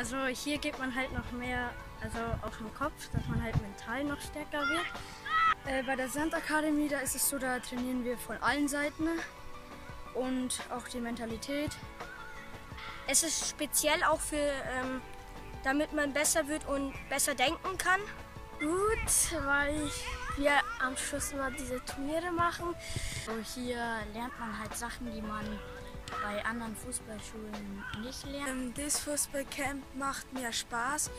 Also hier gibt man halt noch mehr, also auf dem Kopf, dass man halt mental noch stärker wird. Äh, bei der Sand Academy, da ist es so, da trainieren wir von allen Seiten und auch die Mentalität. Es ist speziell auch für, ähm, damit man besser wird und besser denken kann. Gut, weil wir am Schluss immer diese Turniere machen. So hier lernt man halt Sachen, die man bei anderen Fußballschulen nicht lernt. Ähm, das Fußballcamp macht mir Spaß.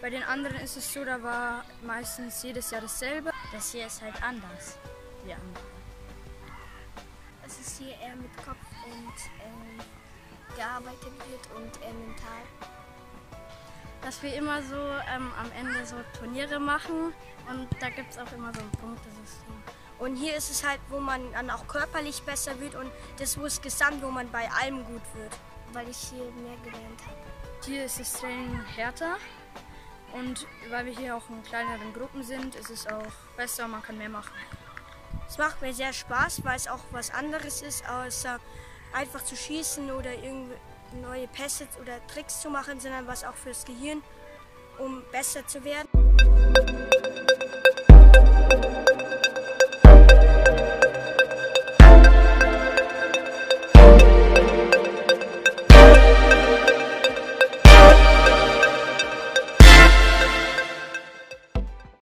Bei den anderen ist es so, da war meistens jedes Jahr dasselbe. Das hier ist halt anders wie andere. Es ist hier eher mit Kopf und ähm, gearbeitet wird und äh, mental. Dass wir immer so ähm, am Ende so Turniere machen und da gibt es auch immer so ein Punktesystem. Und hier ist es halt, wo man dann auch körperlich besser wird und das wo es gesamt, wo man bei allem gut wird. Weil ich hier mehr gelernt habe. Hier ist das Training härter und weil wir hier auch in kleineren Gruppen sind, ist es auch besser, man kann mehr machen. Es macht mir sehr Spaß, weil es auch was anderes ist, außer einfach zu schießen oder irgendwie neue Pässe oder Tricks zu machen, sondern was auch fürs Gehirn, um besser zu werden.